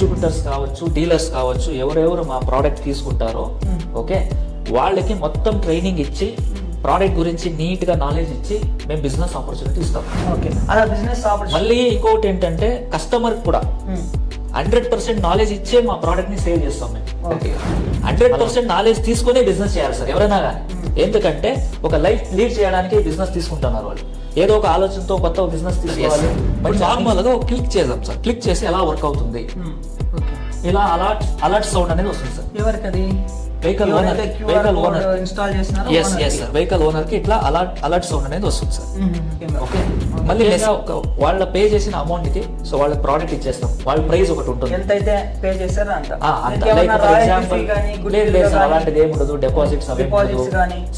Distributors కావచ్చు dealers కావచ్చు ఎవరెవరు మా ప్రోడక్ట్ తీసుకుంటారో ఓకే వాళ్ళకి మొత్తం ట్రైనింగ్ ఇచ్చి ప్రోడక్ట్ గురించి నీట్గా నాలెడ్జ్ ఇచ్చి మేము బిజినెస్ ఆపర్చునిటీ ఇస్తాం. ఓకే అలా బిజినెస్ మళ్ళీ ఇంకొకటి ఏంటంటే కస్టమర్ కూడా. హండ్రెడ్ పర్సెంట్ నాలెడ్జ్ ఇచ్చే మా ప్రోడక్ట్ని సేల్ చేస్తాం మేము. ఓకే హండ్రెడ్ పర్సెంట్ నాలెడ్జ్ తీసుకునే బిజినెస్ చేయాలి సార్ ఎవరైనా కానీ. ఎందుకంటే ఒక లైఫ్ లీడ్ చేయడానికి బిజినెస్ తీసుకుంటున్నారు వాళ్ళు. ఏదో ఒక ఆలోచనతో కొత్త బిజినెస్ తీసుకోవాలి. బట్ నార్మల్గా క్లిక్ చేద్దాం సార్. క్లిక్ చేసి ఎలా వర్క్ అవుతుంది? ఓకే ఇలా అలర్ట్ అలర్ట్ సౌండ్ అనేది వస్తుంది సార్. ఎవరికి అది vehicle owner vehicle owner install చేసినారో? ఎస్. ఎస్ సార్ వెహికల్ ఓనర్కి ఇట్లా అలర్ట్ అలర్ట్ సౌండ్ అనేది వస్తుంది సార్. ఓకే. మళ్ళీ వాళ్ళ పే చేసిన అమౌంట్కి సో వాళ్ళ ప్రోడక్ట్ ఇచ్చేస్తాం. వాళ్ళ ప్రైస్ ఒకటి ఉంటుంది. ఎంతైతే పే చేశారో అంత. లైక్ ఫర్ ఎగ్జాంపుల్ లేదు లేదు సార్ అలాంటిది ఏమి ఉండదు. డిపాజిట్స్ అవి.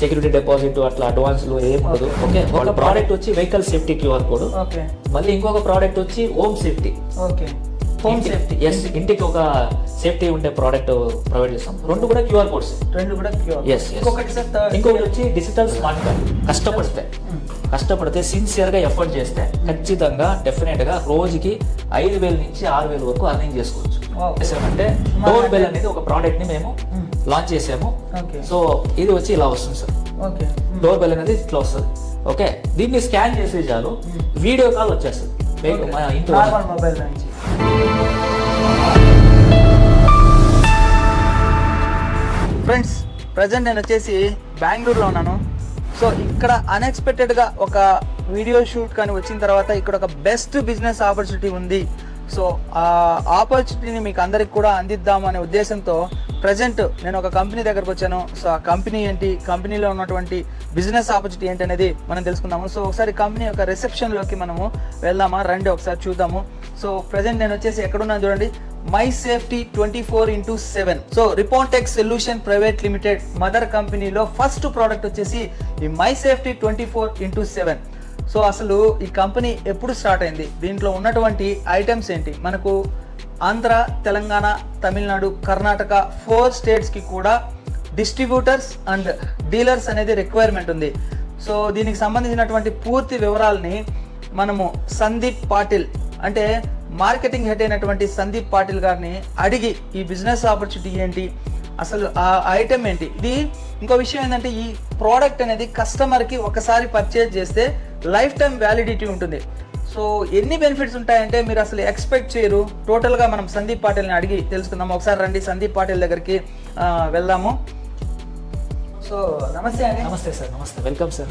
సెక్యూరిటీ డిపాజిట్ అట్లా అడ్వాన్స్లు ఏమి ఉండదు. ఓకే ఒక ప్రోడక్ట్ వచ్చి vehicle safety QR code okay మళ్ళీ ఇంకొక ప్రోడక్ట్ వచ్చి home safety okay home safety yes ఇంటికి ఒక సేఫ్టీ ఉండే ప్రోడక్ట్ ప్రొవైడ్ చేస్తాం. రెండు కూడా క్యూఆర్ కోడ్స్ రెండు కూడా క్యూర్ ఎస్ ఇంకొకటి సార్ ఇంకొకటి వచ్చి డిజిటల్ స్మార్ట్ కార్డ్ కష్టపడితే. కష్టపడితే సిన్సియర్గా ఎఫర్ట్ చేస్తే ఖచ్చితంగా డెఫినెట్గా రోజుకి ఐదు వేల నుంచి ఆరు వేల వరకు అర్నింగ్ చేసుకోవచ్చు. చేసామంటే డోర్ బెల్ అనేది ఒక ప్రోడక్ట్ని మేము Hmm. లాంచ్ చేసాము. ఓకే సో ఇది వచ్చి ఇలా వస్తుంది సార్ ఓకే డోర్ బెల్ అనేది ఇట్లా వస్తుంది. ఓకే దీన్ని స్కాన్ చేసి చాలు వీడియో కాల్ వచ్చేస్తుంది. మీకు మన ఇంటి నార్మల్ మొబైల్ నుంచి. ఫ్రెండ్స్ ప్రజెంట్ నేను వచ్చేసి బెంగళూరులో ఉన్నాను. సో ఇక్కడ అన్ఎక్స్పెక్టెడ్గా ఒక వీడియో షూట్ కానీ వచ్చిన తర్వాత ఇక్కడ ఒక బెస్ట్ బిజినెస్ ఆపర్చునిటీ ఉంది. సో ఆ ఆపర్చునిటీని మీకు అందరికి కూడా అందిద్దాం అనే ఉద్దేశంతో ప్రజెంట్ నేను ఒక కంపెనీ దగ్గరకు వచ్చాను. సో ఆ కంపెనీ ఏంటి? కంపెనీలో ఉన్నటువంటి బిజినెస్ ఆపర్చునిటీ ఏంటి అనేది మనం తెలుసుకుందాము. సో ఒకసారి కంపెనీ యొక్క రిసెప్షన్లోకి మనము వెళ్దామా? రండి ఒకసారి చూద్దాము. సో ప్రజెంట్ నేను వచ్చేసి ఎక్కడున్నాను చూడండి. My safety twenty four into seven. So రిపోన్టెక్ solution private limited mother కంపెనీలో ఫస్ట్ ప్రోడక్ట్ వచ్చేసి ఈ my safety twenty four into seven. So అసలు ఈ కంపెనీ ఎప్పుడు స్టార్ట్ అయింది? దీంట్లో ఉన్నటువంటి ఐటమ్స్ ఏంటి? మనకు ఆంధ్ర తెలంగాణ తమిళనాడు కర్ణాటక ఫోర్ స్టేట్స్కి కూడా డిస్ట్రిబ్యూటర్స్ అండ్ డీలర్స్ అనేది రిక్వైర్మెంట్ ఉంది. సో దీనికి సంబంధించినటువంటి పూర్తి వివరాలని మనము సందీప్ పాటిల్ అంటే మార్కెటింగ్ హెడ్ అయినటువంటి సందీప్ పాటిల్ గారిని అడిగి ఈ బిజినెస్ ఆపర్చునిటీ ఏంటి అసలు ఆ ఐటెం ఏంటి? ఇది ఇంకో విషయం ఏంటంటే ఈ ప్రోడక్ట్ అనేది కస్టమర్కి ఒకసారి పర్చేజ్ చేస్తే లైఫ్ టైం వ్యాలిడిటీ ఉంటుంది. సో ఎన్ని బెనిఫిట్స్ ఉంటాయంటే మీరు అసలు ఎక్స్పెక్ట్ చేయరు. టోటల్గా మనం సందీప్ పాటిల్ని అడిగి తెలుసుకుందాం ఒకసారి రండి సందీప్ పాటిల్ దగ్గరికి వెళ్దాము. సో నమస్తే అండి. నమస్తే సార్ నమస్తే. Welcome sir.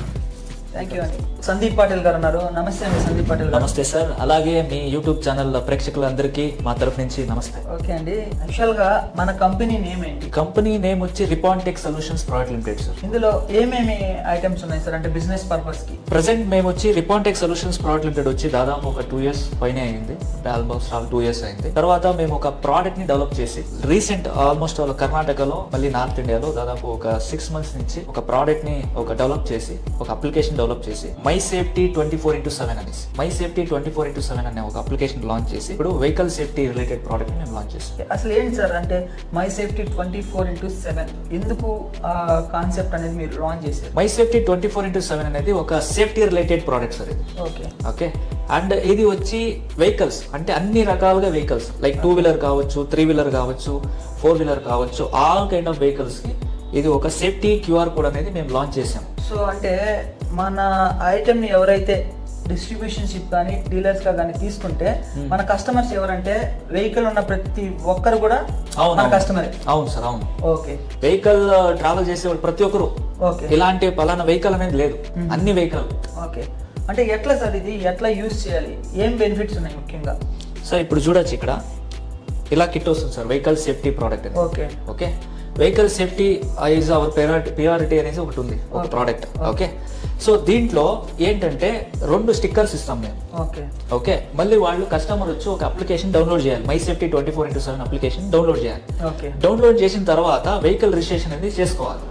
థ్యాంక్ యూ అండి సందీప్ పాటిల్ గారు ఉన్నారు. నమస్తే అండి సందీప్ పాటిల్ గారు. నమస్తే సార్. అలాగే మీ యూట్యూబ్ ఛానల్ ప్రేక్షకులందరికీ మా తరఫు నుంచి నమస్తే. ఓకే అండి. యాక్చువల్గా మన కంపెనీ నేమ్ ఏంటి? కంపెనీ నేమ్ వచ్చి రిపాంటెక్ సొల్యూషన్స్ ప్రైవేట్ లిమిటెడ్ సార్ ఇందులో ఏమేమి ఐటమ్స్ ఉన్నాయి సార్ అంటే బిజినెస్ పర్పస్కి. ప్రజెంట్ మేము వచ్చి రిపాంటెక్ సొల్యూషన్స్ ప్రైవేట్ లిమిటెడ్ వచ్చి దాదాపు ఒక టూ ఇయర్స్ పైనే అయింది. ఆల్మోస్ట్ ఆల్ టూ ఇయర్స్ అయింది. తర్వాత మేము ఒక ప్రోడక్ట్ని డెవలప్ చేసి రీసెంట్ ఆల్మోస్ట్ ఆల్ కర్ణాటకలో మళ్ళీ నార్త్ ఇండియాలో దాదాపు ఒక సిక్స్ మంత్స్ నుంచి ఒక ప్రోడక్ట్ని ఒక డెవలప్ చేసి ఒక అప్లికేషన్ డెవలప్ చేసి my safety twenty four into seven అనేసి my safety twenty four into seven అనే ఒక అప్లికేషన్ లాంచ్ చేసి ఇప్పుడు వెహికల్ సేఫ్టీ రిలేటెడ్ ప్రోడక్ట్ మేము లాంచ్ చేస్తాం అసలు ఏంటి సార్ అంటే my safety twenty four into seven ఎందుకు కాన్సెప్ట్ అనేది మీరు లాంచ్ చేశారు? My safety twenty four into seven అనేది ఒక సేఫ్టీ రిలేటెడ్ ప్రోడక్ట్ సార్ ఇది. ఓకే. ఓకే? అండ్ ఇది వచ్చి వెహికల్స్ అంటే అన్ని రకాలుగా వెహికల్స్ లైక్ టూ వీలర్ కావచ్చు త్రీ వీలర్ కావచ్చు ఫోర్ వీలర్ కావచ్చు ఆల్ కైండ్ ఆఫ్ వెహికల్స్కి ఇది ఒక సేఫ్టీ క్యూఆర్ కోడ్ అనేది మేము లాంచ్ చేసాం సో అంటే మన ఐటమ్ని ఎవరైతే డిస్ట్రిబ్యూషన్షిప్ కానీ డీలర్స్గా కానీ తీసుకుంటే మన కస్టమర్స్ ఎవరంటే వెహికల్ ఉన్న ప్రతి ఒక్కరు కూడా అవును మన. కస్టమరే. అవును సార్ అవును. ఓకే. వెహికల్ ట్రావెల్ చేసేవాళ్ళు ప్రతి ఒక్కరు ఓకే. ఇలాంటి పలానా వెహికల్ అనేది లేదు. అన్ని వెహికల్. ఓకే. అంటే ఎట్లా సార్ ఇది? ఎట్లా యూజ్ చేయాలి? ఏం బెనిఫిట్స్ ఉన్నాయి ముఖ్యంగా? సో ఇప్పుడు చూడొచ్చు ఇక్కడ. ఇలా కిట్ వస్తుంది sir vehicle safety product okay. Okay. Vehicle safety is our priority అనేది ఒకటి ఉంది ఒక. ప్రోడక్ట్. ఓకే. సో దీంట్లో ఏంటంటే రెండు స్టిక్కర్స్ ఇస్తాం మేము. ఓకే. ఓకే? మళ్ళీ వాళ్ళు కస్టమర్ వచ్చి ఒక అప్లికేషన్ డౌన్లోడ్ చేయాలి. My safety twenty four into seven application download చేయాలి. డౌన్లోడ్ చేసిన తర్వాత వెహికల్ రిజిస్ట్రేషన్ అనేది చేసుకోవాలి.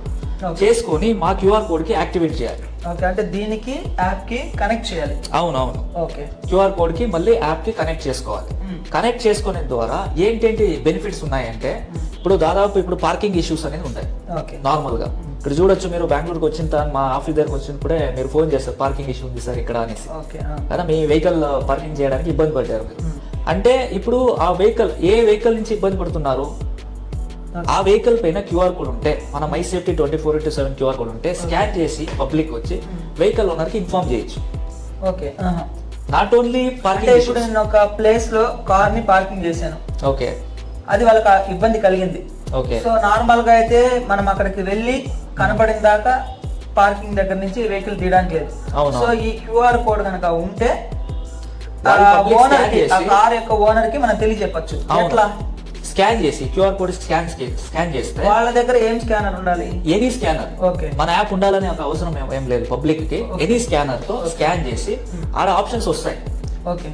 చేసుకొని మా క్యూఆర్ కోడ్కి యాక్టివేట్ చేయాలి. అంటే దీనికి యాప్కి కనెక్ట్ చేయాలి. అవునవును. ఓకే. క్యూఆర్ కోడ్కి మళ్ళీ యాప్కి కనెక్ట్ చేసుకోవాలి. కనెక్ట్ చేసుకునే ద్వారా ఏంటంటే బెనిఫిట్స్ ఉన్నాయంటే ఇప్పుడు దాదాపు ఇప్పుడు పార్కింగ్ ఇష్యూస్ అనేది ఉంటాయి. ఓకే. నార్మల్గా ఇక్కడ చూడొచ్చు మీరు బెంగళూరుకి వచ్చిన తర్వాత మా ఆఫీస్ దగ్గరకు వచ్చినప్పుడే మీరు ఫోన్ చేస్తారు పార్కింగ్ ఇష్యూ ఉంది సార్ ఇక్కడ అనేసి. ఓకే కదా మీ వెహికల్ పార్కింగ్ చేయడానికి ఇబ్బంది పడ్డారు మీరు. అంటే ఇప్పుడు ఆ వెహికల్ ఏ వెహికల్ నుంచి ఇబ్బంది పడుతున్నారు? ఆ వెహికల్ పైన క్యూఆర్ కోడ్ ఉంటే మన my safety twenty four into seven QR code ఉంటే స్కాన్ చేసి పబ్లిక్ వచ్చి వెహికల్ ఓనర్కి ఇన్ఫార్మ్ చేయొచ్చు. ఓకే. నాట్ ఓన్లీ పార్కింగ్ ఇప్పుడు నేను ఒక ప్లేస్లో కార్ని పార్కింగ్ చేశాను. ఓకే. అది వాళ్ళకి ఇబ్బంది కలిగింది. సో నార్మల్గా అయితే మనం అక్కడికి వెళ్ళి కనపడిన దాకా పార్కింగ్ దగ్గర నుంచి వెహికల్ తీయడానికి లేదు. సో ఈ క్యూఆర్ కోడ్ కనుక ఉంటే ఓనర్కి ఆ కార్ యొక్క ఓనర్కి మనం తెలియజెప్పచ్చు. ఎట్లా? స్కాన్ చేసి క్యూఆర్ కోడ్ స్కాన్ స్కాన్ చేస్తే వాళ్ళ దగ్గర ఏం స్కానర్ ఉండాలి? ఎనీ స్కానర్ ఓకే మన యాప్ ఉండాలనే ఒక అవసరం ఏం- లేదు పబ్లిక్కి. ఎనీ స్కానర్తో స్కాన్ చేసి ఆడ ఆప్షన్స్ వస్తాయి.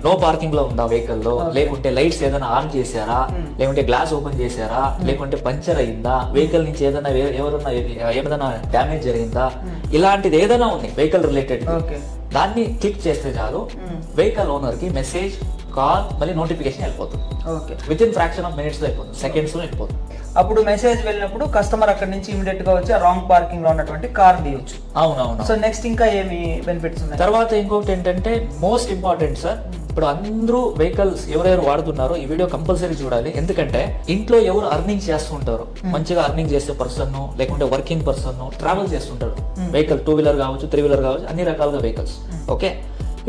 నో పార్కింగ్లో ఉందా వెహికల్లో? లేకుంటే లైట్స్ ఏదైనా ఆన్ చేశారా? లేకుంటే గ్లాస్ ఓపెన్ చేశారా? లేకుంటే పంచర్ అయిందా? వెహికల్ నుంచి ఏదైనా ఎవరన్నా ఏ- ఏదైనా డ్యామేజ్ జరిగిందా? ఇలాంటిది ఏదైనా ఉంది వెహికల్ రిలేటెడ్ దాన్ని క్లిక్ చేస్తే చాలు. వెహికల్ ఓనర్కి మెసేజ్ కాల్ మళ్ళీ నోటిఫికేషన్ వెళ్ళిపోతుంది. Okay. With in fraction of మినిట్స్లో అయిపోతుంది సెకండ్స్లో వెళ్ళిపోతుంది. అప్పుడు మెసేజ్ వెళ్ళినప్పుడు కస్టమర్ అక్కడ నుంచి ఇమీడియట్గా వచ్చి రాంగ్ పార్కింగ్లో ఉన్నటువంటి కార్ తీయొచ్చు. అవునవును. సో నెక్స్ట్ ఇంకా ఏమి బెనిఫిట్స్ ఉన్నాయి? తర్వాత ఇంకొకటి ఏంటంటే మోస్ట్ ఇంపార్టెంట్ సార్ ఇప్పుడు అందరూ వెహికల్స్ ఎవరెవరు వాడుతున్నారో ఈ వీడియో కంపల్సరీ చూడాలి. ఎందుకంటే ఇంట్లో ఎవరు అర్నింగ్ చేస్తుంటారో మంచిగా అర్నింగ్ చేసే పర్సన్ లేకుంటే వర్కింగ్ పర్సన్ ట్రావెల్ చేస్తుంటాడు వెహికల్ టూ వీలర్ కావచ్చు త్రీ వీలర్ కావచ్చు అన్ని రకాలుగా వెహికల్స్ ఓకే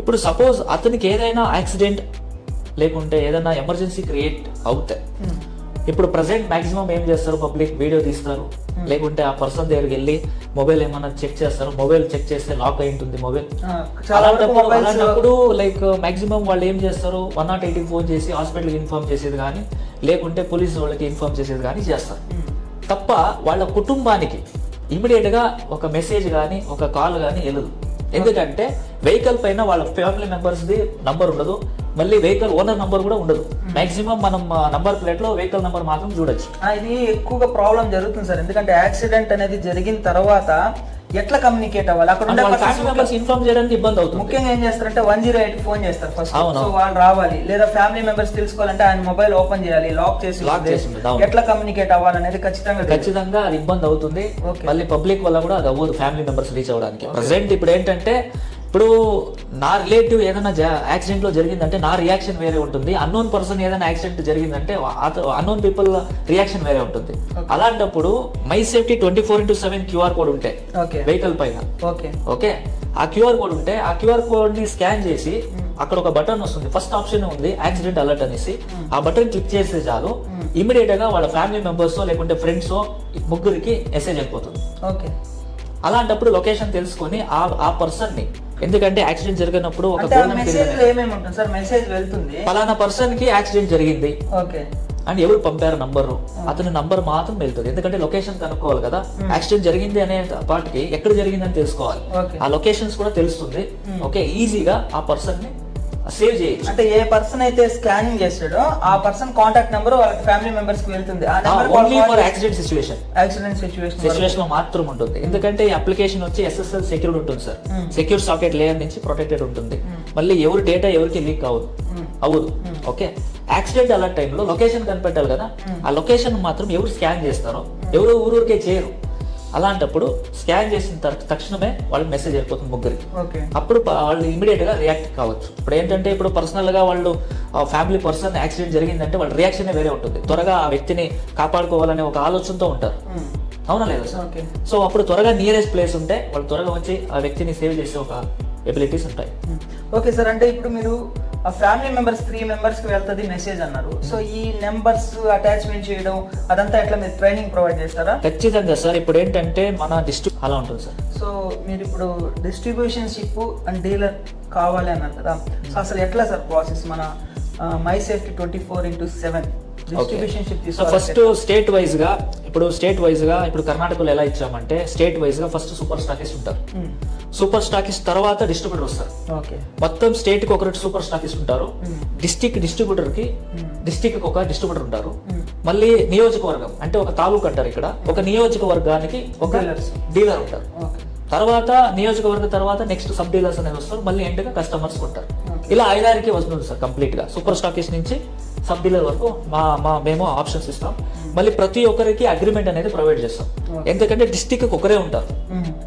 ఇప్పుడు సపోజ్ అతనికి ఏదైనా యాక్సిడెంట్ లేకుంటే ఏదైనా ఎమర్జెన్సీ క్రియేట్ అవుతాయి ఇప్పుడు ప్రజెంట్ మాక్సిమం ఏం చేస్తారు? పబ్లిక్ వీడియో తీస్తారు. లేకుంటే ఆ పర్సన్ దగ్గరికి వెళ్ళి మొబైల్ ఏమైనా చెక్ చేస్తారు. మొబైల్ చెక్ చేస్తే లాక్ అయి ఉంటుంది మొబైల్. అలాంటప్పుడు లైక్ మాక్సిమం వాళ్ళు ఏం చేస్తారు? వన్ నాట్ ఎయిట్కి ఫోన్ చేసి హాస్పిటల్కి ఇన్ఫార్మ్ చేసేది కానీ లేకుంటే పోలీస్ వాళ్ళకి ఇన్ఫార్మ్ చేసేది కానీ చేస్తారు. తప్ప వాళ్ళ కుటుంబానికి ఇమీడియట్గా ఒక మెసేజ్ కానీ ఒక కాల్ కానీ వెళ్ళదు. ఎందుకంటే వెహికల్ పైన వాళ్ళ ఫ్యామిలీ మెంబర్స్ ది నంబర్ ఉండదు. మళ్ళీ వెహికల్ ఓనర్ నంబర్ కూడా ఉండదు మాక్సిమం మనం నంబర్ ప్లేట్లో వెహికల్ నంబర్ మాత్రం చూడొచ్చు ఇది ఎక్కువగా ప్రాబ్లం జరుగుతుంది సార్ ఎందుకంటే యాక్సిడెంట్ అనేది జరిగిన తర్వాత ఎట్లా కమ్యూనికేట్ అవ్వాలి అక్కడ ఇన్ఫార్మ్ చేయడానికి ఇబ్బంది అవుతుంది ముఖ్యంగా ఏం చేస్తారంటే వన్ జీరో ఎయిట్ ఫోన్ చేస్తారు ఫస్ట్. సో వాళ్ళు రావాలి లేదా ఫ్యామిలీ మెంబర్స్ తెలుసుకోవాలంటే ఆయన మొబైల్ ఓపెన్ చేయాలి లాక్ చేసి ఉంటుంది. చేసి. ఎట్లా కమ్యూనికేట్ అవ్వాలనేది ఖచ్చితంగా. ఖచ్చితంగా అది ఇబ్బంది అవుతుంది. మళ్ళీ పబ్లిక్ వల్ల కూడా అది అవ్వదు ఫ్యామిలీ మెంబర్స్ రీచ్ అవ్వడానికి ప్రజెంట్ ఇప్పుడు ఏంటంటే ఇప్పుడు నా రిలేటివ్ ఏదైనా యాక్సిడెంట్లో జరిగిందంటే నా రియాక్షన్ వేరే ఉంటుంది. అన్నోన్ పర్సన్ ఏదైనా యాక్సిడెంట్ జరిగిందంటే అన్నోన్ పీపుల్ రియాక్షన్ వేరే ఉంటుంది. అలాంటప్పుడు my safety twenty four into seven QR code okay. Vehicle పైన. ఓకే. ఓకే? ఆ క్యూఆర్ కోడ్ ఉంటే ఆ క్యూఆర్ కోడ్ని స్కాన్ చేసి అక్కడ ఒక బటన్ వస్తుంది. ఫస్ట్ ఆప్షన్ ఉంది యాక్సిడెంట్ అలర్ట్ అనేసి. ఆ బటన్ క్లిక్ చేస్తే చాలు. ఇమీడియట్గా వాళ్ళ ఫ్యామిలీ మెంబర్స్ లేకుంటే ఫ్రెండ్స్ ముగ్గురికి మెసేజ్ వెళ్ళిపోతుంది ఓకే. అలాంటప్పుడు లొకేషన్ తెలుసుకొని ఆ ఆ పర్సన్ని ఎందుకంటే యాక్సిడెంట్ జరిగినప్పుడు ఒక పలానా పర్సన్కి యాక్సిడెంట్ జరిగింది. ఓకే. అని ఎవరు పంపారు నంబర్? అతని నంబర్ మాత్రం వెళ్తుంది. ఎందుకంటే లొకేషన్ కనుక్కోవాలి కదా. యాక్సిడెంట్ జరిగింది అనే పాటికి ఎక్కడ జరిగిందని తెలుసుకోవాలి. ఆ లొకేషన్స్ కూడా తెలుస్తుంది. ఓకే ఈజీగా ఆ పర్సన్ని సేవ్ చేయొచ్చు. అంటే ఏ పర్సన్ అయితే స్కానింగ్ చేస్తాడో ఆ పర్సన్ కాంటాక్ట్ నెంబర్ వాళ్ళ ఫ్యామిలీ మెంబర్స్కి వెళ్తుంది. ఆ number only for accident situation accident situation సిచ్యువేషన్లో మాత్రం ఉంటుంది. ఎందుకంటే ఈ అప్లికేషన్ వచ్చి ఎస్ఎస్ఎల్ సెక్యూర్డ్ ఉంటుంది సార్ సెక్యూర్ సాకెట్ లేయర్ నుంచి ప్రొటెక్టెడ్ ఉంటుంది. మళ్ళీ ఎవరి డేటా ఎవరికి లీక్ అవ్వదు. అవ్వదు. ఓకే యాక్సిడెంట్ అలర్ట్ టైంలో లొకేషన్ కనిపెట్టాలి కదా? ఆ లొకేషన్ మాత్రం ఎవరు స్కాన్ చేస్తారో ఎవరు ఊరూరికే చేయరు. అలాంటప్పుడు స్కాన్ చేసిన తర్- తక్షణమే వాళ్ళకి మెసేజ్ వెళ్ళిపోతుంది ముగ్గురికి. అప్పుడు వాళ్ళు ఇమీడియట్గా రియాక్ట్ కావచ్చు. ఇప్పుడు ఏంటంటే ఇప్పుడు పర్సనల్గా వాళ్ళు ఫ్యామిలీ పర్సన్ యాక్సిడెంట్ జరిగిందంటే వాళ్ళ రియాక్షన్ వేరే ఉంటుంది. త్వరగా ఆ వ్యక్తిని కాపాడుకోవాలనే ఒక ఆలోచనతో ఉంటారు. అవునా లేదా సో అప్పుడు త్వరగా నియరెస్ట్ ప్లేస్ ఉంటే వాళ్ళు త్వరగా వచ్చి ఆ వ్యక్తిని సేవ్ చేసే ఒక ఎబిలిటీస్ ఉంటాయి. ఓకే సార్ అంటే ఇప్పుడు మీరు ఆ ఫ్యామిలీ మెంబర్స్ త్రీ మెంబర్స్కి వెళ్తుంది మెసేజ్ అన్నారు. సో ఈ నెంబర్స్ అటాచ్మెంట్ చేయడం అదంతా ఎట్లా మీరు ట్రైనింగ్ ప్రొవైడ్ చేస్తారా? ఖచ్చితంగా సార్ ఇప్పుడు ఏంటంటే మన డిస్ట్రిక్ట్ అలా ఉంటుంది సార్ సో మీరు ఇప్పుడు డిస్ట్రిబ్యూషన్ షిప్ అండ్ డీలర్ కావాలి అన్నారు కదా. సో అసలు ఎట్లా సార్ ప్రాసెస్ మన my safety twenty four into seven distribution ship so first state వైజ్గా ఇప్పుడు స్టేట్ వైజ్గా ఇప్పుడు కర్ణాటకలో ఎలా ఇచ్చామంటే స్టేట్ వైజ్గా ఫస్ట్ సూపర్ స్టాకిస్ట్ ఉంటారు. సూపర్ స్టాకిస్ట్ తర్వాత డిస్ట్రిబ్యూటర్ వస్తారు. మొత్తం స్టేట్కి ఒకటి సూపర్ స్టాకిస్ట్ ఉంటారు. డిస్టిక్ డిస్ట్రిబ్యూటర్కి డిస్టిక్ ఒక డిస్ట్రిబ్యూటర్ ఉంటారు. మళ్ళీ నియోజకవర్గం అంటే ఒక తాలూకు అంటారు ఇక్కడ. ఒక నియోజకవర్గానికి ఒక. డీలర్ ఉంటారు. తర్వాత నియోజకవర్గ తర్వాత నెక్స్ట్ సబ్ డీలర్స్ అనేది వస్తారు. మళ్ళీ ఎండ్గా కస్టమర్స్ ఉంటారు ఇలా ఐదారికి వస్తుంది సార్ కంప్లీట్గా. సూపర్ స్టాకిస్ట్ నుంచి సబ్ డీలర్ వరకు మా మా మేము ఆప్షన్స్ ఇస్తాం. మళ్ళీ ప్రతి ఒక్కరికి అగ్రిమెంట్ అనేది ప్రొవైడ్ చేస్తాం. ఎందుకంటే డిస్టిక్ ఒకరే ఉంటారు.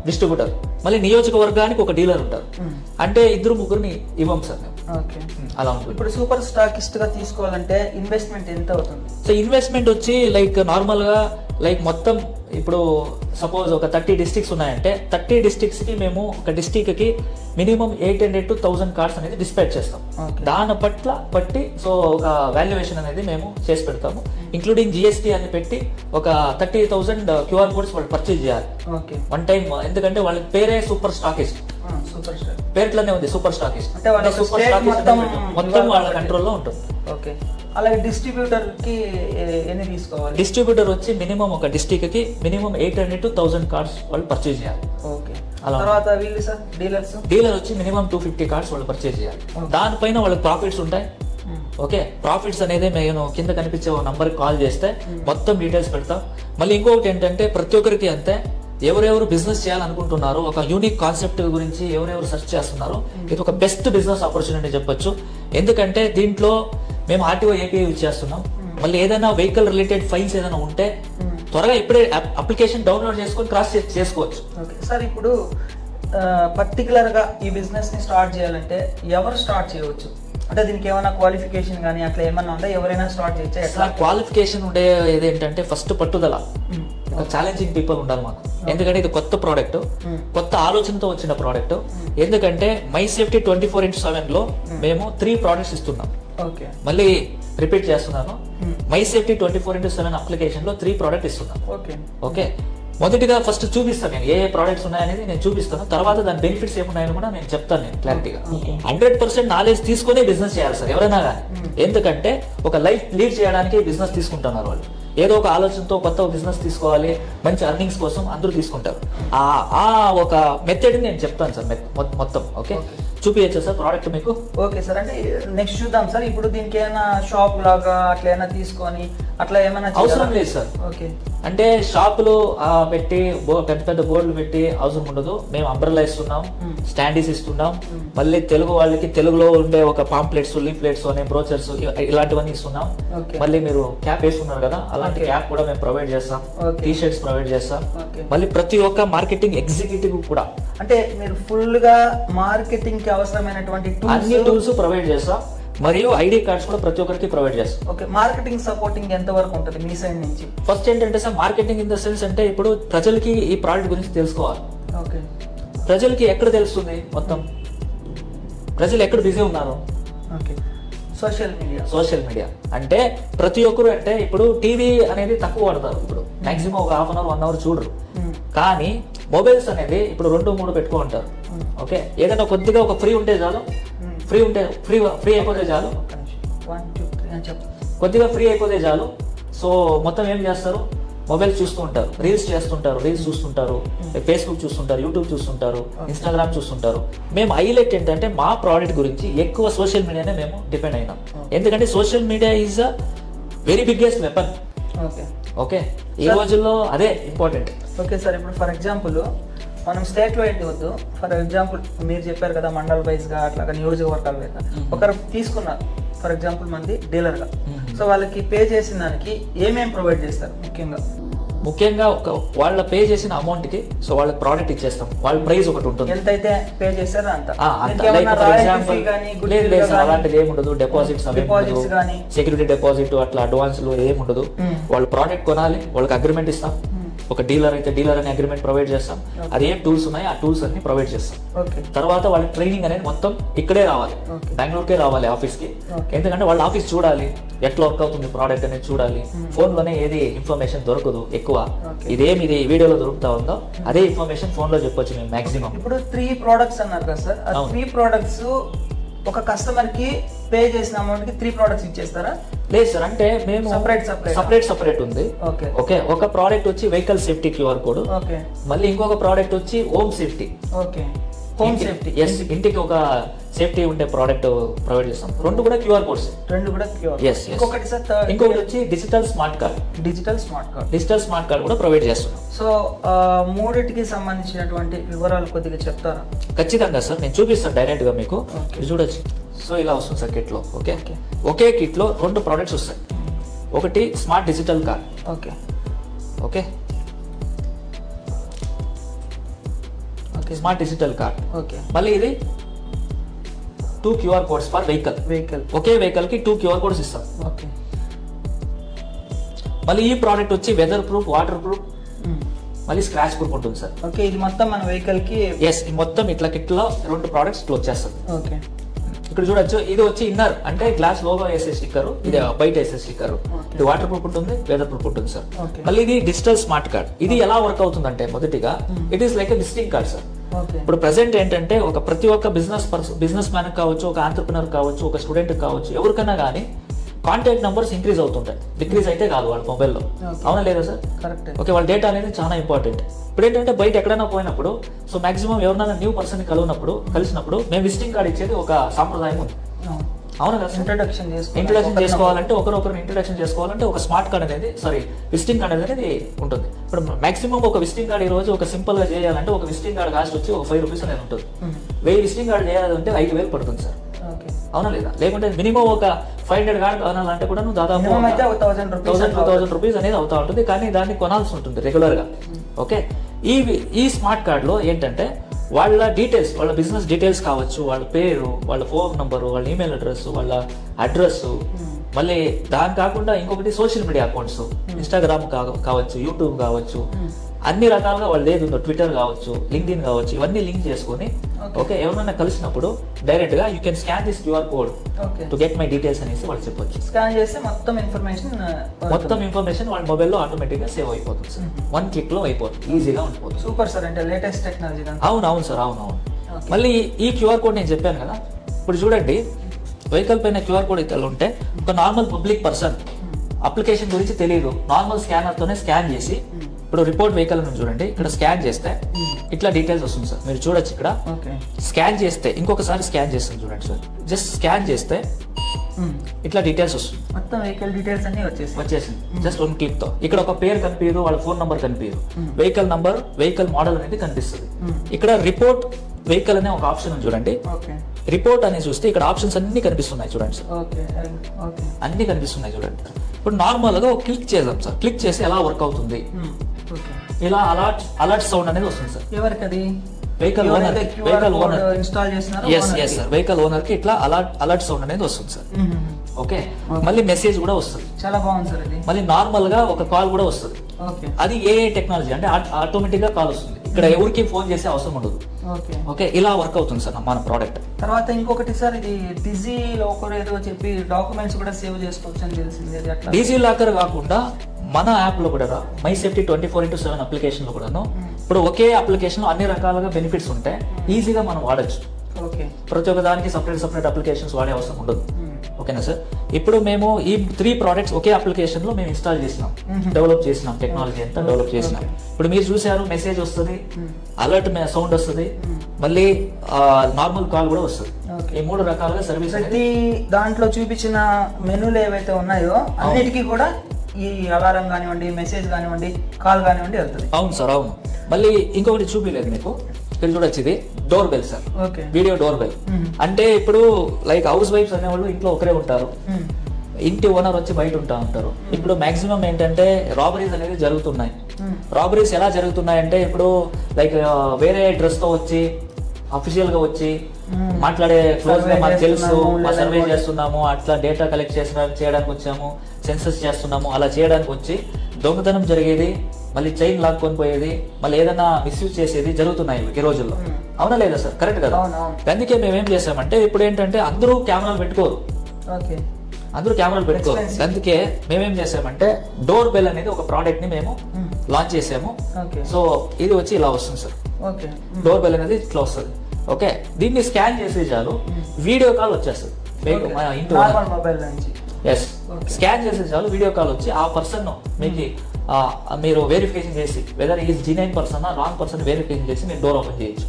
డిస్ట్రిబ్యూటర్ మళ్ళీ నియోజకవర్గానికి ఒక డీలర్ ఉంటారు. అంటే ఇద్దరు ముగ్గురిని ఇవ్వం సార్ అలా ఉంటుంది. ఇప్పుడు సూపర్ స్టాకిస్ట్గా తీసుకోవాలంటే ఇన్వెస్ట్మెంట్ ఎంత అవుతుంది? సో ఇన్వెస్ట్మెంట్ వచ్చి లైక్ నార్మల్గా లైక్ మొత్తం ఇప్పుడు సపోజ్ ఒక థర్టీ డిస్ట్రిక్ట్స్ ఉన్నాయంటే థర్టీ డిస్ట్రిక్ట్స్కి మేము ఒక డిస్టిక్కి minimum eight hundred to thousand cards అనేది డిస్పాచ్ చేస్తాం. దాని పట్ల బట్టి సో ఒక వాల్యుయేషన్ అనేది మేము చేసి పెడతాము. ఇంక్లూడింగ్ జిఎస్టీ అని పెట్టి ఒక థర్టీ థౌసండ్ క్యూఆర్ కోడ్స్ వాళ్ళు పర్చేజ్ చేయాలి. వన్ టైం ఎందుకంటే వాళ్ళ పేరే సూపర్ స్టాకిస్ట్ పేరులోనే ఉంది సూపర్ స్టాకిస్ట్ మొత్తం వాళ్ళ కంట్రోల్లో ఉంటుంది. ఓకే. అలాగే డిస్ట్రిబ్యూటర్కి ఎ- ఎన్ని తీసుకోవాలి? డిస్ట్రిబ్యూటర్ వచ్చి మినిమం ఒక డిస్టిక్కి minimum eight hundred to thousand cards వాళ్ళు పర్చేజ్ చేయాలి. ఓకే. అలా. తర్వాత వీళ్ళు సార్ డీలర్స్? డీలర్ వచ్చి మినిమం టూ ఫిఫ్టీ కార్డ్స్ వాళ్ళు పర్చేజ్ చేయాలి. దానిపైన వాళ్ళకి ప్రాఫిట్స్ ఉంటాయి. ఓకే. ప్రాఫిట్స్ అనేది మేము కింద కనిపించే ఒక నంబర్కి కాల్ చేస్తే మొత్తం డీటెయిల్స్ పెడతాం. మళ్ళీ ఇంకొకటి ఏంటంటే ప్రతి ఒక్కరికి అంతే. ఎవరెవరు బిజినెస్ చేయాలనుకుంటున్నారో ఒక యూనిక్ కాన్సెప్ట్ గురించి ఎవరెవరు సెర్చ్ చేస్తున్నారో ఇది ఒక బెస్ట్ బిజినెస్ ఆపర్చునిటీ చెప్పొచ్చు. ఎందుకంటే దీంట్లో మేము ఆర్టీఓ ఏపీఐ యూజ్ చేస్తున్నాం. మళ్ళీ ఏదైనా వెహికల్ రిలేటెడ్ ఫైల్స్ ఏదైనా ఉంటే త్వరగా ఇప్పుడే అప్లికేషన్ డౌన్లోడ్ చేసుకొని క్రాస్ చేసుకోవచ్చు. ఓకే సార్ ఇప్పుడు పర్టికులర్గా ఈ బిజినెస్ని స్టార్ట్ చేయాలంటే ఎవరు స్టార్ట్ చేయవచ్చు? అంటే దీనికి ఏమైనా క్వాలిఫికేషన్ కానీ అట్లా ఏమైనా ఉందా? ఎవరైనా స్టార్ట్ చేయొచ్చా క్వాలిఫికేషన్ ఉండే ఏదేంటంటే ఫస్ట్ పట్టుదల. ఛాలెంజింగ్ పీపుల్ ఉండాలి మాకు. ఎందుకంటే ఇది కొత్త ప్రోడక్ట్ మ్మ్. కొత్త ఆలోచనతో వచ్చిన ప్రోడక్ట్ ఎందుకంటే my safety twenty four into సెవెన్లో మేము త్రీ ప్రోడక్ట్స్ ఇస్తున్నాం. మళ్ళీ రిపీట్ చేస్తున్నాను. My safety twenty four into seven అప్లికేషన్లో త్రీ ప్రోడక్ట్ ఇస్తున్నాం ఓకే. ఓకే? మొదటిగా ఫస్ట్ చూపిస్తాను నేను ఏ ఏ ప్రోడక్ట్స్ ఉన్నాయనేది నేను చూపిస్తాను. తర్వాత దాని బెనిఫిట్స్ ఏమున్నాయని కూడా నేను చెప్తాను నేను క్లారిటీగా. హండ్రెడ్ పర్సెంట్ నాలెడ్జ్ తీసుకునే బిజినెస్ చేయాలి సార్ ఎవరైనా కానీ ఎందుకంటే ఒక లైఫ్ లీడ్ చేయడానికి బిజినెస్ తీసుకుంటున్నారు వాళ్ళు. ఏదో ఒక ఆలోచనతో కొత్త బిజినెస్ తీసుకోవాలి మంచి అర్నింగ్స్ కోసం అందరూ తీసుకుంటారు. ఆ ఒక మెథడ్ నేను చెప్తాను సార్ మొత్తం ఓకే. చూపించచ్చా సార్ ప్రోడక్ట్ మీకు. ఓకే సార్ అంటే నెక్స్ట్ చూద్దాం సార్. ఇప్పుడు దీనికి ఏమైనా షాప్ లాగా అట్లా ఏమైనా తీసుకొని అట్లా ఏమైనా అవసరం లేదు సార్. ఓకే. అంటే షాపులు పెట్టి పెద్ద పెద్ద బోర్డులు పెట్టి అవసరం ఉండదు. మేము అంబ్రల్లా ఇస్తున్నాం Hmm. స్టాండీస్ ఇస్తున్నాం. మళ్ళీ తెలుగు వాళ్ళకి తెలుగులో ఉండే ఒక పాంప్లెట్స్ లీఫ్లెట్స్ అనే బ్రోచర్స్ ఇలాంటివన్నీ ఇస్తున్నాం. మళ్ళీ మీరు క్యాప్ వేసుకున్నారు కదా అలాంటి. క్యాప్ కూడా మేము ప్రొవైడ్ చేస్తాం. టీ షర్ట్స్ ప్రొవైడ్ చేస్తాం. మళ్ళీ ప్రతి ఒక్క మార్కెటింగ్ ఎగ్జిక్యూటివ్ కూడా. అంటే మీరు ఫుల్గా మార్కెటింగ్ అవసరమైనటువంటి అన్ని టూల్స్ ప్రొవైడ్ చేస్తాం. మరియు ఐడి కార్డ్స్ కూడా ప్రతి ఒక్కరికి ప్రొవైడ్ చేస్తాం. ఓకే మార్కెటింగ్ సపోర్టింగ్ ఎంత వరకు ఉంటుంది మీ సైడ్ నుంచి? ఫస్ట్ ఏంటంటే sir marketing in the sense అంటే ఇప్పుడు ప్రజలకి ఈ ప్రోడక్ట్ గురించి తెలుసుకోవాలి. ఓకే ప్రజలకి ఎక్కడ తెలుస్తుంది మొత్తం? ప్రజలు ఎక్కడ బిజీ ఉన్నారు? Okay social media social media అంటే ప్రతి ఒక్కరు అంటే ఇప్పుడు టీవీ అనేది తక్కువ వాడతారు ఇప్పుడు. మాక్సిమం ఒక half an hour one hour చూడరు. కానీ మొబైల్స్ అనేది ఇప్పుడు రెండు మూడు పెట్టుకో ఉంటారు ఓకే? ఏదైనా కొద్దిగా ఒక ఫ్రీ ఉంటే చాలు. ఫ్రీ ఉంటే ఫ్రీ ఫ్రీ అయిపోతే చాలు. కొద్దిగా ఫ్రీ అయిపోతే చాలు. సో మొత్తం ఏం చేస్తారు? మొబైల్ చూస్తూ ఉంటారు రీల్స్ చేస్తుంటారు రీల్స్ చూస్తుంటారు. ఫేస్బుక్ చూస్తుంటారు యూట్యూబ్ చూస్తుంటారు ఇన్స్టాగ్రామ్ చూస్తుంటారు. మేము హైలైట్ ఏంటంటే మా ప్రోడక్ట్ గురించి ఎక్కువ సోషల్ మీడియానే మేము డిపెండ్ అయినాం. ఎందుకంటే social media is a very biggest weapon okay okay. ఈ రోజుల్లో అదే ఇంపార్టెంట్. ఓకే సార్ ఇప్పుడు ఫర్ ఎగ్జాంపుల్ మనం స్టేట్ వైడ్ వద్దు. ఫర్ ఎగ్జాంపుల్ మీరు చెప్పారు కదా మండల్ వైజ్గా అట్లాగా నియోజకవర్గాల వైజ్ ఒకరు తీసుకున్నారు ఫర్ ఎగ్జాంపుల్ మంది డీలర్గా సో వాళ్ళకి పే చేసిన దానికి ఏమేం ప్రొవైడ్ చేస్తారు ముఖ్యంగా? ముఖ్యంగా ఒక వాళ్ళ పే చేసిన అమౌంట్కి సో వాళ్ళకి ప్రోడక్ట్ ఇచ్చేస్తాం. వాళ్ళ ప్రైస్ ఒకటి ఉంటుంది. ఎంత అయితే పే చేస్తారో అంత. లైక్ ఫర్ ఎగ్జాంపుల్ లేదు లేదు సార్ అలాంటిది ఏమి ఉండదు. డిపాజిట్స్ కానీ. సెక్యూరిటీ డిపాజిట్ అట్లా అడ్వాన్స్లు ఏమి ఉండదు. Hmm. వాళ్ళు ప్రోడక్ట్ కొనాలి వాళ్ళకి అగ్రిమెంట్ ఇస్తాం. ఒక డీలర్ అయితే డీలర్ అనే అగ్రిమెంట్ ప్రొవైడ్ చేస్తాం. అది ఏం టూల్స్ ఉన్నాయో ఆ టూల్స్ అన్ని ప్రొవైడ్ చేస్తాం. తర్వాత వాళ్ళ ట్రైనింగ్ అనేది మొత్తం ఇక్కడే రావాలి. బెంగళూరుకే రావాలి ఆఫీస్కి. ఎందుకంటే వాళ్ళ ఆఫీస్ చూడాలి. ఎట్లా వర్క్ అవుతుంది ప్రోడక్ట్ అనేది చూడాలి. ఫోన్లోనే ఏది ఇన్ఫర్మేషన్ దొరకదు ఎక్కువ. Okay. ఇదేం ఇది వీడియోలో దొరుకుతా ఉందో అదే ఇన్ఫర్మేషన్ ఫోన్లో చెప్పొచ్చు మేము మాక్సిమం ఇప్పుడు త్రీ ప్రోడక్ట్స్ అన్నారు కదా సార్. త్రీ ప్రోడక్ట్స్ ఒక కస్టమర్కి పే చేసిన అమౌంట్కి త్రీ ప్రోడక్ట్స్ ఇచ్చేస్తారా? లేదు సార్ అంటే మేము Separate, separate. సపరేట్ సపరేట్ ఉంది. ఓకే. ఓకే ఒక ప్రోడక్ట్ వచ్చి vehicle safety QR code. Okay. మళ్ళీ ఇంకొక ప్రోడక్ట్ వచ్చి home safety okay. Home safety yes ఇంటికి ఒక సేఫ్టీ ఉండే ప్రోడక్ట్ ప్రొవైడ్ చేస్తాం. రెండు కూడా క్యూఆర్ కోడ్స్ రెండు కూడా Yes, yes. ఇంకొకటి సార్ ఇంకొకటి వచ్చి digital smart card digital smart card digital smart card కూడా ప్రొవైడ్ చేస్తున్నాం. సో మూడిటికి సంబంధించినటువంటి వివరాలు కొద్దిగా చెప్తారా? ఖచ్చితంగా సార్ నేను చూపిస్తాను డైరెక్ట్గా మీకు. చూడొచ్చు. సో ఇలా వస్తుంది సార్ కిట్లో ఓకే. ఒకే కిట్లో రెండు ప్రోడక్ట్స్ వస్తాయి. ఒకటి smart digital card okay. Okay? Smart digital card okay మళ్ళీ ఇది two QR codes for vehicle vehicle ఒకే వెహికల్కి టూ క్యూఆర్ కోడ్స్ ఇస్తాం. ఓకే మళ్ళీ ఈ ప్రోడక్ట్ వచ్చి వెదర్ ప్రూఫ్ వాటర్ ప్రూఫ్ మళ్ళీ స్క్రాచ్ ప్రూఫ్ ఉంటుంది సార్. ఓకే ఇది మొత్తం మన వెహికల్కి ఎస్ మొత్తం ఇట్లా కిట్లో రెండు ప్రోడక్ట్స్ ఇట్లా వచ్చేస్తుంది ఓకే ఇక్కడ చూడొచ్చు ఇది వచ్చి ఇన్నర్ అంటే గ్లాస్ లోగో వేసే స్టిక్కర్ ఇది బయట వేసే స్టిక్కర్. ఇది వాటర్ ప్రూఫ్ ఉంటుంది వెదర్ ప్రూఫ్ ఉంటుంది సార్. మళ్ళీ ఇది డిజిటల్ స్మార్ట్ కార్డ్ ఇది ఎలా వర్క్ అవుతుందంటే మొదటిగా it is like visiting card sir ఇప్పుడు ప్రెసెంట్ ఏంటంటే ఒక ప్రతి ఒక్క బిజినెస్ పర్సన్ బిజినెస్ మ్యాన్ కావచ్చు ఒక ఆంటర్ప్రినర్ కావచ్చు ఒక స్టూడెంట్ కావచ్చు ఎవరికైనా కానీ కాంటాక్ట్ నంబర్స్ ఇంక్రీజ్ అవుతుంటాయి. డిక్రీజ్ అయితే కాదు వాళ్ళ మొబైల్లో. అవునా లేదా సార్? కరెక్ట్ ఓకే వాళ్ళ డేటా అనేది చాలా ఇంపార్టెంట్ ఇప్పుడు ఏంటంటే బయట ఎక్కడైనా పోయినప్పుడు సో మాక్సిమం ఎవరినైనా న్యూ పర్సన్ కలిగినప్పుడు కలిసినప్పుడు మేము విజిటింగ్ కార్డ్ ఇచ్చేది ఒక సాంప్రదాయం ఉంది. అవునా కదా ఇంట్రొడక్షన్ చేసుకోవాలి. ఇంట్రొడక్షన్ చేసుకోవాలంటే ఒకరొకరిని ఇంట్రొడక్షన్ చేసుకోవాలంటే ఒక స్మార్ట్ కార్డ్ అనేది సారీ విజిటింగ్ కార్డ్ అనేది ఉంటుంది. ఇప్పుడు మాక్సిమం ఒక విజిటింగ్ కార్డ్ ఈ రోజు ఒక సింపుల్గా చేయాలంటే ఒక విజిటింగ్ కార్డ్ కాస్ట్ వచ్చి ఒక ఫైవ్ రూపీస్ అనేది ఉంటుంది. వెయ్యి విజిటింగ్ కార్డ్ చేయాలంటే ఐదు వేలు పడుతుంది సార్. అవునా లేదా? లేకుంటే మినిమం ఒక ఫైవ్ హండ్రెడ్ కార్డ్ కొనాలంటే కూడా నువ్వు దాదాపు Minimum అయితే ఒక 1000 rupees థౌసండ్ థౌసండ్ రూపీస్ అనేది అవుతా ఉంటుంది. కానీ దాన్ని కొనాల్సి ఉంటుంది రెగ్యులర్గా. ఓకే? ఈ ఈ స్మార్ట్ కార్డ్లో ఏంటంటే వాళ్ళ డీటెయిల్స్ వాళ్ళ బిజినెస్ డీటెయిల్స్ కావచ్చు వాళ్ళ పేరు వాళ్ళ ఫోన్ నంబరు వాళ్ళ ఈమెయిల్ అడ్రస్ వాళ్ళ అడ్రస్ మళ్ళీ దాని కాకుండా ఇంకొకటి సోషల్ మీడియా అకౌంట్స్ ఇన్స్టాగ్రామ్ కావచ్చు యూట్యూబ్ కావచ్చు. అన్ని రకాలుగా వాళ్ళు ఏది ట్విట్టర్ కావచ్చు లింక్డ్ఇన్ కావచ్చు ఇవన్నీ లింక్ చేసుకొని ఓకే. ఎవరైనా కలిసినప్పుడు డైరెక్ట్గా you can scan this QR code to get my details అనేసి వాళ్ళు చెప్పొచ్చు. స్కాన్ చేస్తే మొత్తం ఇన్ఫర్మేషన్ మొత్తం ఇన్ఫర్మేషన్ వాళ్ళ మొబైల్లో ఆటోమేటిక్గా సేవ్ అయిపోతుంది సార్. వన్ క్లిక్లో అయిపోతుంది. ఈజీగా ఉండిపోతుంది. సూపర్ సార్ అంటే లేటెస్ట్ టెక్నాలజీ అవును అవును సార్ అవును అవును. మళ్ళీ ఈ క్యూఆర్ కోడ్ నేను చెప్పాను కదా ఇప్పుడు చూడండి వెహికల్ పైన క్యూఆర్ కోడ్ ఇక్కడ ఉంటే ఒక నార్మల్ పబ్లిక్ పర్సన్ అప్లికేషన్ గురించి తెలియదు నార్మల్ స్కానర్ తోనే స్కాన్ చేసి ఇప్పుడు రిపోర్ట్ వెహికల్ నుంచి చూడండి. ఇక్కడ స్కాన్ చేస్తే ఇట్లా డీటెయిల్స్ వస్తుంది సార్. మీరు చూడొచ్చు ఇక్కడ. స్కాన్ చేస్తే ఇంకొకసారి స్కాన్ చేస్తాను చూడండి సార్. జస్ట్ స్కాన్ చేస్తే ఇట్లా డీటెయిల్స్ వస్తుంది. మొత్తం వెహికల్ డీటెయిల్స్ అన్ని వచ్చేసి వచ్చేసింది. జస్ట్ వన్ క్లిక్తో. ఇక్కడ ఒక పేరు కనిపించదు వాళ్ళ ఫోన్ నంబర్ కనిపించదు వెహికల్ నంబర్ వెహికల్ మోడల్ అనేది కనిపిస్తుంది. ఇక్కడ రిపోర్ట్ వెహికల్ అనే ఒక ఆప్షన్ చూడండి. రిపోర్ట్ అనేది చూస్తే ఇక్కడ ఆప్షన్స్ అన్ని కనిపిస్తున్నాయి చూడండి సార్. ఓకే ఓకే అన్ని కనిపిస్తున్నాయి చూడండి. ఇప్పుడు నార్మల్గా క్లిక్ చేద్దాం సార్. క్లిక్ చేసి ఎలా వర్క్ అవుతుంది? ఇలా అలర్ట్ అలర్ట్ సౌండ్ అనేది వస్తుంది సార్. ఎవరికి అది vehicle owner vehicle owner install చేసినారో ఎస్ ఎస్ సార్ వెహికల్ ఓనర్కి. ఇట్లా అలర్ట్ అలర్ట్ సౌండ్ అనేది వస్తుంది సార్. ఓకే మళ్ళీ మెసేజ్ కూడా వస్తుంది. చాలా బాగుంది సార్ ఇది. మళ్ళీ నార్మల్గా ఒక కాల్ కూడా వస్తుంది. అది ఏ టెక్నాలజీ అంటే ఆటోమేటిక్గా కాల్ వస్తుంది. ఇక్కడ ఎవరికి ఫోన్ చేసే అవసరం ఉండదు. ఓకే ఇలా వర్క్ అవుతుంది సార్ మన ప్రోడక్ట్ తర్వాత ఇంకొకటి సార్ ఇది డిజీ లోకర్ ఏదో చెప్పి డాక్యుమెంట్స్ కూడా సేవ్ చేసుకోవచ్చు అని తెలిసింది డీజీ లాకర్ కాకుండా మన యాప్లో కూడా my safety twenty four into seven అప్లికేషన్లో కూడాను ఇప్పుడు ఒకే అప్లికేషన్లో అన్ని రకాలుగా బెనిఫిట్స్ ఉంటాయి ఈజీగా మనం వాడచ్చు. ఓకే. ప్రతి ఒక్క దానికి సపరేట్ సపరేట్ అప్లికేషన్స్ వాడే అవసరం ఉండదు. ఓకేనా సార్? ఇప్పుడు మేము ఈ త్రీ ప్రోడక్ట్స్ ఒకే అప్లికేషన్లో మేము ఇన్స్టాల్ చేసినాం. డెవలప్ చేసినాం టెక్నాలజీ అంతా డెవలప్ చేసినాం. ఇప్పుడు మీరు చూసారు మెసేజ్ వస్తుంది అలర్ట్ సౌండ్ వస్తుంది మళ్ళీ నార్మల్ కాల్ కూడా వస్తుంది. ఈ మూడు రకాలుగా సర్వీస్ ప్రతి దాంట్లో చూపించిన మెనూలు ఏవైతే ఉన్నాయో అన్నిటికీ కూడా ఈ అలారం కానివ్వండి మెసేజ్ కానివ్వండి కాల్ కానివ్వండి వెళ్తుంది. అవును సార్ అవును. మళ్ళీ ఇంకొకటి చూపించలేదు మీకు. ఇక్కడ చూడొచ్చు ఇది door bell sir video door bell అంటే ఇప్పుడు లైక్ హౌస్ వైఫ్స్ అనేవాళ్ళు ఇంట్లో ఒకరే ఉంటారు. ఇంటి ఓనర్ వచ్చి బయట ఉంటా ఉంటారు. ఇప్పుడు మాక్సిమం ఏంటంటే రాబరీస్ అనేది జరుగుతున్నాయి. రాబరీస్ ఎలా జరుగుతున్నాయంటే ఇప్పుడు లైక్ వేరే డ్రెస్తో వచ్చి అఫీషియల్గా వచ్చి మాట్లాడే క్లోజ్గా మాకు తెలుసు. మా సర్వే చేస్తున్నాము. అట్లా డేటా కలెక్ట్ చేసిన చేయడానికి వచ్చాము. సెన్సస్ చేస్తున్నాము. అలా చేయడానికి వచ్చి దొంగతనం జరిగేది మళ్ళీ చైన్ లాక్కొని పోయేది మళ్ళీ ఏదైనా మిస్యూజ్ చేసేది జరుగుతున్నాయి ఈ రోజుల్లో. అవునా లేదా సార్? కరెక్ట్ కదా. అందుకే మేము ఏం చేసామంటే ఇప్పుడు ఏంటంటే అందరూ కెమెరాలు పెట్టుకోరు. అందరూ కెమెరాలు పెట్టుకోరు. అందుకే మేమేం చేసామంటే డోర్ బెల్ అనేది ఒక ప్రోడక్ట్ని మేము లాంచ్ చేసాము ఓకే. సో ఇది వచ్చి ఇలా వస్తుంది సార్. ఓకే. డోర్ బెల్ అనేది ఇట్లా వస్తుంది. ఓకే? దీన్ని స్కాన్ చేసి చాలు వీడియో కాల్ వచ్చేస్తుంది. ఎస్ స్కాన్ చేసి చాలు వీడియో కాల్ వచ్చి ఆ పర్సన్ మీకు మీరు వెరిఫికేషన్ చేసి whether is genuine person wrong person verification చేసి మీరు డోర్ ఓపెన్ చేయొచ్చు.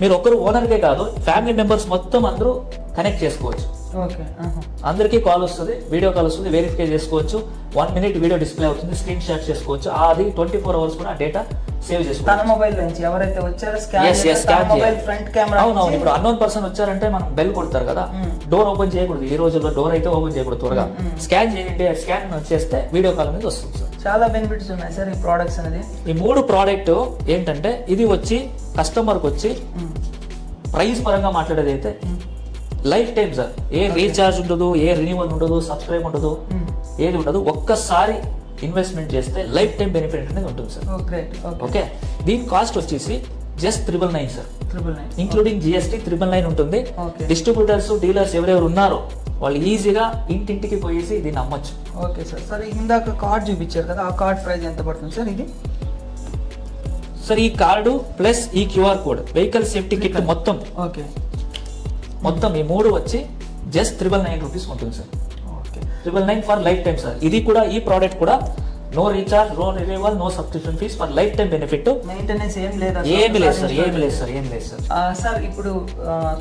మీరు ఒక్కరు ఓనర్కే కాదు ఫ్యామిలీ మెంబర్స్ మొత్తం అందరూ కనెక్ట్ చేసుకోవచ్చు. అందరికీ కాల్ వస్తుంది వీడియో కాల్ వస్తుంది వెరిఫై చేసుకోవచ్చు. వన్ మినిట్ వీడియో డిస్ప్లే అవుతుంది స్క్రీన్ షాట్ చేసుకోవచ్చు. అది ట్వంటీ ఫోర్ అవర్స్ కూడా డేటా సేవ్ తన చేసుకోవచ్చు మొబైల్ నుంచి ఎవరైతే వచ్చారో స్కాన్ మొబైల్. ఫ్రంట్ కెమెరా ఇప్పుడు అన్నోన్ పర్సన్ వచ్చారంటే మనం బెల్ కొడతారు కదా. డోర్ ఓపెన్ చేయకూడదు. ఈ రోజుల్లో డోర్ అయితే ఓపెన్ చేయకూడదు త్వరగా. స్కాన్ చేయండి స్కాన్ చేస్తే వీడియో కాల్ అనేది వస్తుంది సార్ చాలా బెనిఫిట్స్ ఉన్నాయి సార్ ఈ ప్రోడక్ట్స్ అనేది. ఈ మూడు ప్రోడక్ట్ ఏంటంటే ఇది వచ్చి కస్టమర్కి వచ్చి ప్రైస్ పరంగా మాట్లాడేది అయితే లైఫ్ టైం సార్ ఏ రీఛార్జ్ ఉండదు ఏ రినివల్ ఉండదు సబ్స్క్రైబ్ ఉండదు మ్మ్. ఏది ఉండదు. ఒక్కసారి ఇన్వెస్ట్మెంట్ చేస్తే లైఫ్ టైం బెనిఫిట్ అనేది ఉంటుంది సార్ ఓకే ఓకే దీని కాస్ట్ వచ్చేసి just triple nine sir including GST triple nine ఉంటుంది. డిస్ట్రిబ్యూటర్స్ డీలర్స్ ఎవరెవరు ఉన్నారో వాళ్ళు ఈజీగా ఇంటింటికి పోయేసి దీన్ని అమ్మొచ్చు. ఓకే సార్ సార్ ఇందాక కార్డ్ చూపించారు కదా ఆ కార్డ్ ప్రైస్ ఎంత పడుతుంది సార్ ఇది? సార్ ఈ కార్డు ప్లస్ ఈ QR code vehicle safety kit మొత్తం. ఓకే మొత్తం ఈ మూడు వచ్చి జస్ట్ త్రిబుల్ నైన్ రూపీస్ ఉంటుంది sir. Okay triple nine for lifetime sir. ఇది కూడా ఈ ప్రోడక్ట్ కూడా no recharge no renewal no subscription fees for lifetime benefit maintenance ఏం లేదా ఏమి లేదు సార్ ఏమి లేదు సార్ ఏమి లేదు సార్. సార్ ఇప్పుడు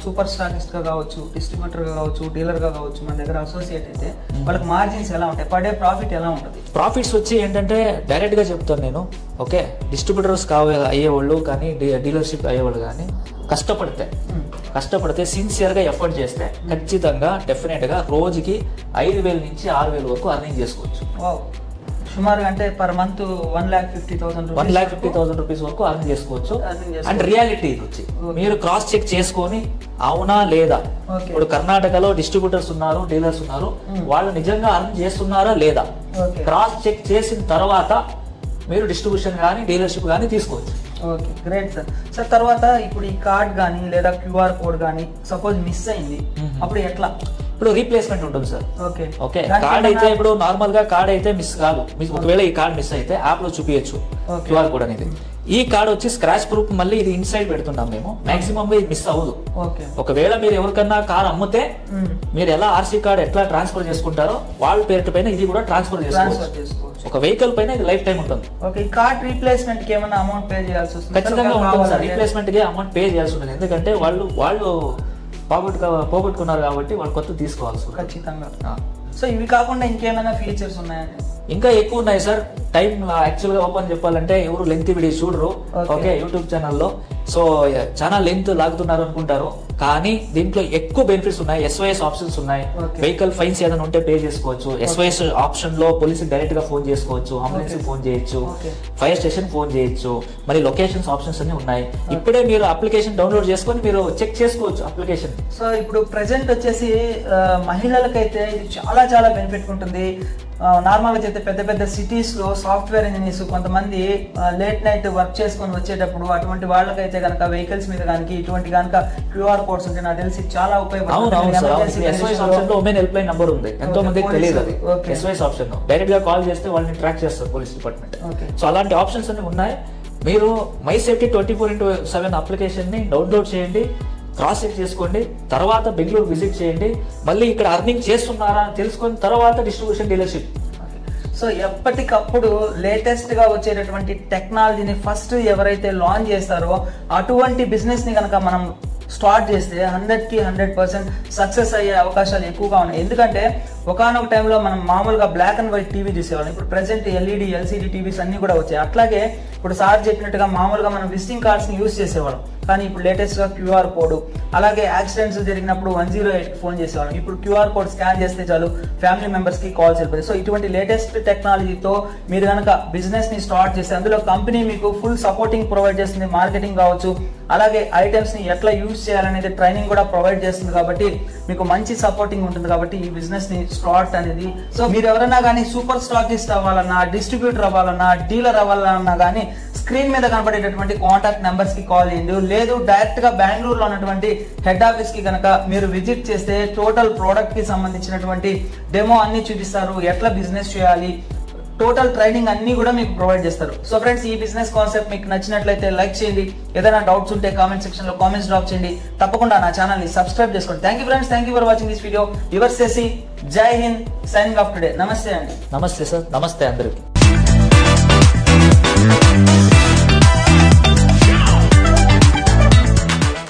సూపర్ స్టాకిస్ట్గా కావచ్చు డిస్ట్రిబ్యూటర్గా కావచ్చు డీలర్గా కావచ్చు మన దగ్గర అసోసియేట్ అయితే వాళ్ళకి మార్జిన్స్ ఎలా ఉంటాయి? పర్ డే ప్రాఫిట్ ఎలా ఉంటుంది? ప్రాఫిట్స్ వచ్చి ఏంటంటే డైరెక్ట్గా చెప్తాను నేను. ఓకే డిస్ట్రిబ్యూటర్స్ కావే అయ్యేవాళ్ళు కానీ డీలర్షిప్ అయ్యేవాళ్ళు కానీ కష్టపడితే కష్టపడితే సిన్సియర్గా ఎఫర్ట్ చేస్తే ఖచ్చితంగా డెఫినెట్గా రోజుకి ఐదు వేల నుంచి ఆరు వేల వరకు అర్నింగ్ చేసుకోవచ్చు. సుమారుగా అంటే per month one lakh fifty thousand one lakh fifty thousand rupees వరకు అర్న్ చేసుకోవచ్చు. అండ్ రియాలిటీ ఇది వచ్చి మీరు క్రాస్ చెక్ చేసుకొని అవునా లేదా. ఇప్పుడు కర్ణాటకలో డిస్ట్రిబ్యూటర్స్ ఉన్నారు డీలర్స్ ఉన్నారు వాళ్ళు నిజంగా అర్న్ చేస్తున్నారా లేదా? క్రాస్ చెక్ చేసిన తర్వాత మీరు డిస్ట్రిబ్యూషన్ కానీ డీలర్షిప్ కానీ తీసుకోవచ్చు. ఓకే గ్రేట్ సార్ సార్ తర్వాత ఇప్పుడు ఈ కార్డ్ కానీ లేదా క్యూఆర్ కోడ్ కానీ సపోజ్ మిస్ అయింది. అప్పుడు ఎట్లా? ఇప్పుడు రీప్లేస్మెంట్ ఉంటుంది సార్ ఓకే. ఓకే కార్డ్ అయితే ఇప్పుడు నార్మల్గా కార్డ్ అయితే మిస్ కాదు. ఒకవేళ ఈ కార్డ్ మిస్ అయితే యాప్లో చూపించచ్చు. క్యూఆర్ కోడ్ అనేది. ఈ కార్డ్ వచ్చి స్క్రాచ్ ప్రూఫ్ మళ్ళీ ఇది ఇన్సైడ్ పెడుతున్నాం మేము. మాక్సిమం ఇది మిస్ అవ్వదు. ఒకవేళ మీరు ఎవరికన్నా కార్ అమ్మితే మ్మ్. మీరు ఎలా ఆర్సీ కార్డ్ ఎట్లా ట్రాన్స్ఫర్ చేసుకుంటారో వాళ్ళ పేరు పైన ఇది కూడా ట్రాన్స్ఫర్ చేసుకోవచ్చు. ఒక వెహికల్ పైన ఇది లైఫ్ టైం ఉంటుంది. ఓకే కార్డ్ రీప్లేస్మెంట్కి ఏమైనా అమౌంట్ పే చేయాల్సి వస్తుంది? ఖచ్చితంగా ఉంటుంది సార్. రీప్లేస్మెంట్కి అమౌంట్ పే చేయాల్సి ఉంటుంది. ఎందుకంటే వాళ్ళు వాళ్ళు పోగొట్టుకు పోగొట్టుకున్నారు కాబట్టి వాళ్ళు కొత్త తీసుకోవాల్సి ఖచ్చితంగా. సో ఇవి కాకుండా ఇంకేమైనా ఫీచర్స్ ఉన్నాయండి ఇంకా ఎక్కువ ఉన్నాయి సార్. టైం యాక్చువల్గా ఓపెన్ చెప్పాలంటే ఎవరు లెంత్ వీడియో చూడరు. ఓకే యూట్యూబ్ ఛానల్లో సో చాలా లెంత్ లాగుతున్నారు అనుకుంటారు. కానీ దీంట్లో ఎక్కువ బెనిఫిట్స్ ఉన్నాయి. ఎస్వైఎస్ ఆప్షన్స్ ఉన్నాయి. వెహికల్ ఫైన్స్ ఏదైనా ఉంటే పే చేసుకోవచ్చు. ఎస్వైఎస్ ఆప్షన్లో పోలీస్ డైరెక్ట్గా ఫోన్ చేసుకోవచ్చు. అంబులెన్స్. ఫోన్ చేయొచ్చు. ఫైర్ స్టేషన్ ఫోన్ చేయొచ్చు. మరి లొకేషన్స్ ఆప్షన్స్ అన్ని ఉన్నాయి. ఇప్పుడే మీరు అప్లికేషన్ డౌన్లోడ్ చేసుకొని మీరు చెక్ చేసుకోవచ్చు అప్లికేషన్ సో ఇప్పుడు ప్రెసెంట్ వచ్చేసి మహిళలకైతే ఇది చాలా చాలా బెనిఫిట్ ఉంటుంది. నార్మల్గా అయితే పెద్ద పెద్ద సిటీస్లో సాఫ్ట్వేర్ ఇంజనీర్స్ కొంతమంది లేట్ నైట్ వర్క్ చేసుకొని వచ్చేటప్పుడు అటువంటి వాళ్ళకైతే కనుక వెహికల్స్ మీద కనుక ఇటువంటి కనుక క్యూఆర్ కోడ్స్ ఉంటే నాకు తెలిసి చాలా ఉపయోగపడుతుంది. ఉమెన్ హెల్ప్ లైన్ నంబర్ ఉంది. ఎంతో మందికి తెలియదు అది. ఆప్షన్ డైరెక్ట్గా కాల్ చేస్తే వాళ్ళని ట్రాక్ చేస్తారు పోలీస్ డిపార్ట్మెంట్ సో అలాంటి ఆప్షన్స్ అన్ని ఉన్నాయి. మీరు my safety twenty four into seven అప్లికేషన్ని download చేయండి. క్రాస్ చెక్ చేసుకోండి తర్వాత బెంగళూరు విజిట్ చేయండి మళ్ళీ ఇక్కడ అర్నింగ్ చేస్తున్నారా అని తెలుసుకొని తర్వాత డిస్ట్రిబ్యూషన్ డీలర్షిప్ సో ఎప్పటికప్పుడు లేటెస్ట్గా వచ్చేటటువంటి టెక్నాలజీని ఫస్ట్ ఎవరైతే లాంచ్ చేస్తారో అటువంటి బిజినెస్ని కనుక మనం స్టార్ట్ చేస్తే హండ్రెడ్కి హండ్రెడ్ పర్సెంట్ సక్సెస్ అయ్యే అవకాశాలు ఎక్కువగా ఉన్నాయి. ఎందుకంటే ఒకనొక టైంలో మనం మామూలుగా బ్లాక్ అండ్ వైట్ టీవీ చూసేవాళ్ళం. ఇప్పుడు ప్రెసెంట్ ఎల్ఈడి ఎల్సీడీ టీవీస్ అన్ని కూడా వచ్చాయి. అట్లాగే ఇప్పుడు సార్ చెప్పినట్టుగా మామూలుగా మనం విజిటింగ్ కార్డ్స్ని యూస్ చేసేవాళ్ళం. కానీ ఇప్పుడు లేటెస్ట్గా క్యూఆర్ కోడ్ అలాగే యాక్సిడెంట్స్ జరిగినప్పుడు వన్ జీరో ఎయిట్ ఫోన్ చేసేవాళ్ళం. ఇప్పుడు క్యూఆర్ కోడ్ స్కాన్ చేస్తే చాలు ఫ్యామిలీ మెంబర్స్కి కాల్స్ వెళ్ళిపోతాయి. సో ఇటువంటి లేటెస్ట్ టెక్నాలజీతో మీరు కనుక బిజినెస్ని స్టార్ట్ చేస్తే అందులో కంపెనీ మీకు ఫుల్ సపోర్టింగ్ ప్రొవైడ్ చేస్తుంది. మార్కెటింగ్ కావచ్చు. అలాగే ఐటమ్స్ని ఎట్లా యూజ్ చేయాలనేది ట్రైనింగ్ కూడా ప్రొవైడ్ చేస్తుంది కాబట్టి మీకు మంచి సపోర్టింగ్ ఉంటుంది కాబట్టి ఈ బిజినెస్ని స్టార్ట్ అనేది. సో మీరు ఎవరైనా కానీ సూపర్ స్టాకిస్ట్ అవ్వాలన్నా డిస్ట్రిబ్యూటర్ అవ్వాలన్నా డీలర్ అవ్వాలన్నా కానీ స్క్రీన్ మీద కనబడేటటువంటి కాంటాక్ట్ నెంబర్స్కి కాల్ చేయండి. లేదు డైరెక్ట్గా బెంగళూరులో ఉన్నటువంటి హెడ్ ఆఫీస్కి కనుక మీరు విజిట్ చేస్తే టోటల్ ప్రోడక్ట్కి సంబంధించినటువంటి డెమో అన్ని చూపిస్తారు. ఎట్లా బిజినెస్ చేయాలి? టోటల్ ట్రైనింగ్ అన్ని కూడా మీకు ప్రొవైడ్ చేస్తారు. సో ఫ్రెండ్స్ ఈ బిజినెస్ కాన్సెప్ట్ మీకు నచ్చినట్లయితే లైక్ చేయండి. ఏదైనా డౌట్స్ ఉంటే కామెంట్ సెక్షన్లో కామెంట్స్ డ్రాప్ చేయండి. తప్పకుండా నా ఛానల్ని సబ్స్క్రైబ్ చేసుకోండి. Thank you friends thank you for watching this video your సేసి జై హింద్ సైనింగ్ ఆఫ్ టుడే నమస్తే అండి. నమస్తే సార్ నమస్తే అందరికీ.